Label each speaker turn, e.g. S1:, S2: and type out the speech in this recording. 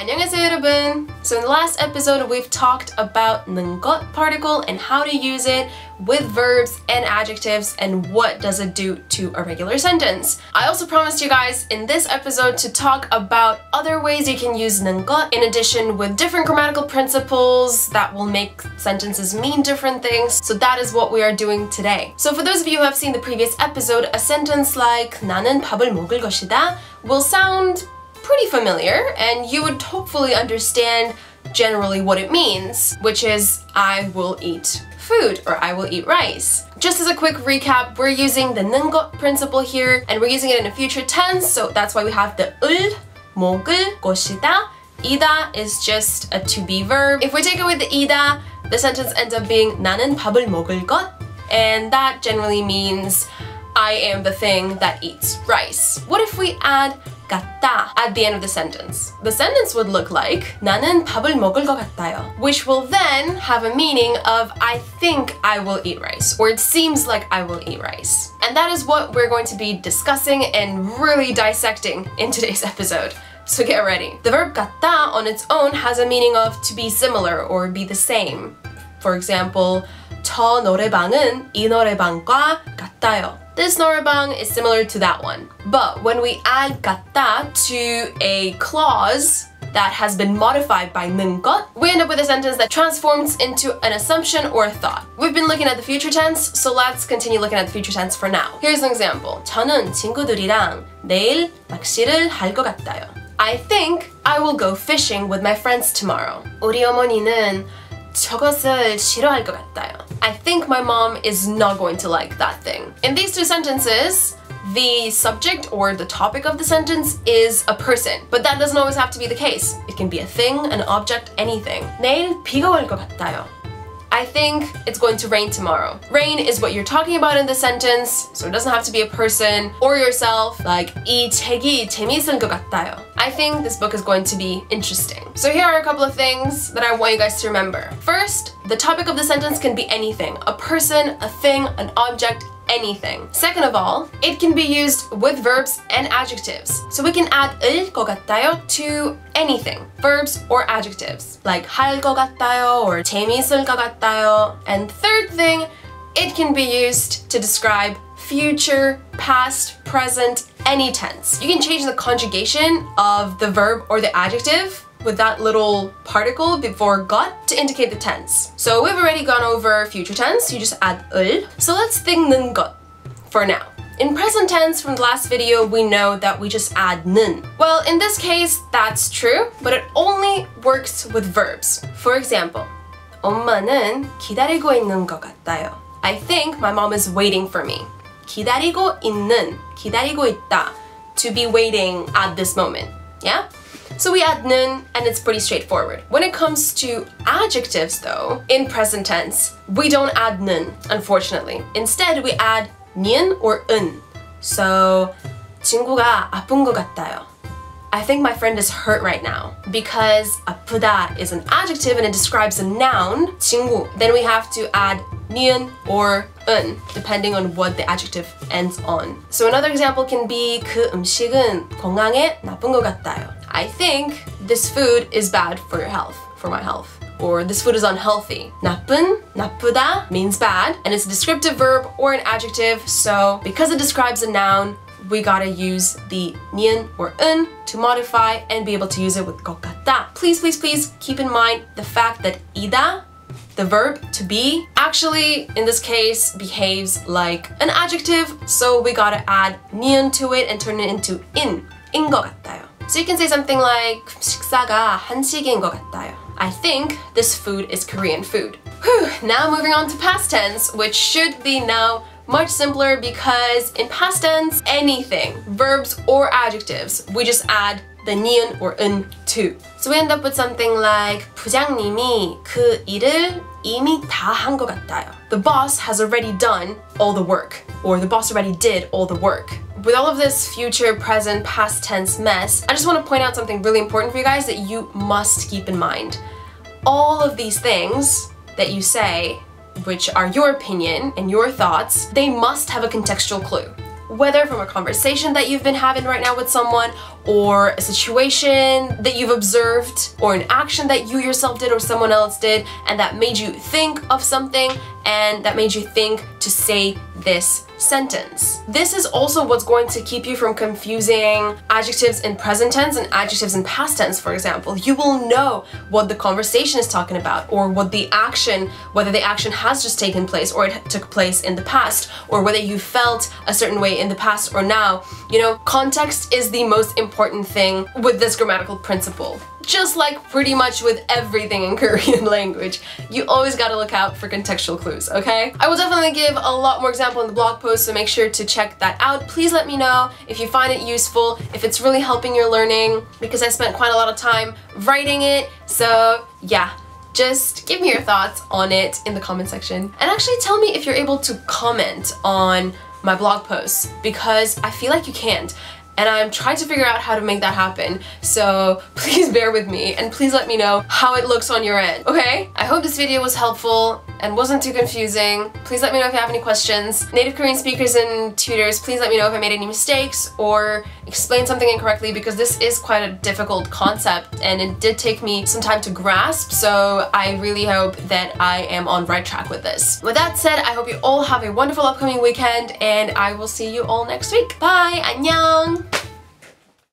S1: 안녕하세요 여러분! So in the last episode we've talked about 것 particle and how to use it with verbs and adjectives and what does it do to a regular sentence. I also promised you guys in this episode to talk about other ways you can use 것 in addition with different grammatical principles that will make sentences mean different things. So that is what we are doing today. So for those of you who have seen the previous episode, a sentence like 나는 밥을 먹을 것이다 will sound pretty familiar and you would hopefully understand generally what it means, which is I will eat food or I will eat rice. Just as a quick recap, we're using the 능것 principle here and we're using it in a future tense, so that's why we have the 을, 먹을 것이다. 이다 is just a to be verb. If we take away the 이다, the sentence ends up being 나는 밥을 먹을 것 and that generally means I am the thing that eats rice. What if we add 같다 at the end of the sentence. The sentence would look like 나는 밥을 먹을 것 같아요, which will then have a meaning of I think I will eat rice, or it seems like I will eat rice. And that is what we're going to be discussing and really dissecting in today's episode. So get ready. The verb 같다 on its own has a meaning of to be similar or be the same. For example, 저 노래방은 이 노래방과 같아요. This 노래방 is similar to that one. But when we add 같다 to a clause that has been modified by 능것, we end up with a sentence that transforms into an assumption or a thought. We've been looking at the future tense, so let's continue looking at the future tense for now. Here's an example. 저는 친구들이랑 내일 낚시를 할 것 같아요. I think I will go fishing with my friends tomorrow. 우리 어머니는 저것을 싫어할 것 같아요. I think my mom is not going to like that thing. In these two sentences, the subject or the topic of the sentence is a person, but that doesn't always have to be the case. It can be a thing, an object, anything. 내일 비가 올 것 같아요. I think it's going to rain tomorrow. Rain is what you're talking about in the sentence, so it doesn't have to be a person or yourself, like 이 책이 재미있을 것 같아요. I think this book is going to be interesting. So here are a couple of things that I want you guys to remember. First, the topic of the sentence can be anything. A person, a thing, an object, anything. Second of all, it can be used with verbs and adjectives. So we can add 을 것 같아요 to anything, verbs or adjectives, like 할 것 같아요 or 재미있을 것 같아요. And third thing, it can be used to describe future, past, present, any tense. You can change the conjugation of the verb or the adjective with that little particle before got to indicate the tense. So we've already gone over future tense, you just add 을. So let's think 는 것 for now. In present tense from the last video, we know that we just add 는. Well, in this case, that's true, but it only works with verbs. For example, 엄마는 기다리고 있는 것 같아요. I think my mom is waiting for me. 기다리고 있는, 기다리고 있다, to be waiting at this moment. Yeah? So we add 는 and it's pretty straightforward. When it comes to adjectives though, in present tense, we don't add 는, unfortunately. Instead, we add 닌 or 은. So 친구가 아픈 것 같아요. I think my friend is hurt right now because 아프다 is an adjective and it describes a noun, 친구. Then we have to add 니은 or 은 depending on what the adjective ends on. So another example can be 그 음식은 건강에 나쁜 것 같아요. I think this food is bad for your health, for my health. Or this food is unhealthy. 나쁜, 나쁘다 means bad, and it's a descriptive verb or an adjective, so because it describes a noun, we gotta use the nian or un to modify and be able to use it with 것 같다. Please, please, please keep in mind the fact that ida, the verb to be, actually in this case behaves like an adjective, so we gotta add nian to it and turn it into in, in 것 같아요. So you can say something like 식사가 한식인 것 같아요. I think this food is Korean food. Whew, now moving on to past tense, which should be now much simpler because in past tense, anything, verbs or adjectives, we just add the nian or un to. So we end up with something like 부장님이 그 일을 이미 다 한 것 같아요. The boss has already done all the work, or the boss already did all the work. With all of this future, present, past tense mess, I just want to point out something really important for you guys that you must keep in mind. All of these things that you say, which are your opinion and your thoughts, they must have a contextual clue whether from a conversation that you've been having right now with someone or a situation that you've observed or an action that you yourself did or someone else did and that made you think of something and that made you think to say this sentence. This is also what's going to keep you from confusing adjectives in present tense and adjectives in past tense, for example. You will know what the conversation is talking about or what the action, whether the action has just taken place or it took place in the past or whether you felt a certain way in the past or now. You know, context is the most important thing with this grammatical principle just like pretty much with everything in Korean language, you always gotta look out for contextual clues, okay? I will definitely give a lot more example in the blog post, so make sure to check that out. Please let me know if you find it useful, if it's really helping your learning, because I spent quite a lot of time writing it, so yeah just give me your thoughts on it in the comment section. And actually tell me if you're able to comment on my blog posts because I feel like you can't and I'm trying to figure out how to make that happen. So please bear with me and please let me know how it looks on your end, okay? I hope this video was helpful and wasn't too confusing. Please let me know if you have any questions. Native Korean speakers and tutors, please let me know if I made any mistakes or explained something incorrectly because this is quite a difficult concept and it did take me some time to grasp so I really hope that I am on right track with this. With that said, I hope you all have a wonderful upcoming weekend and I will see you all next week. Bye! Annyeong!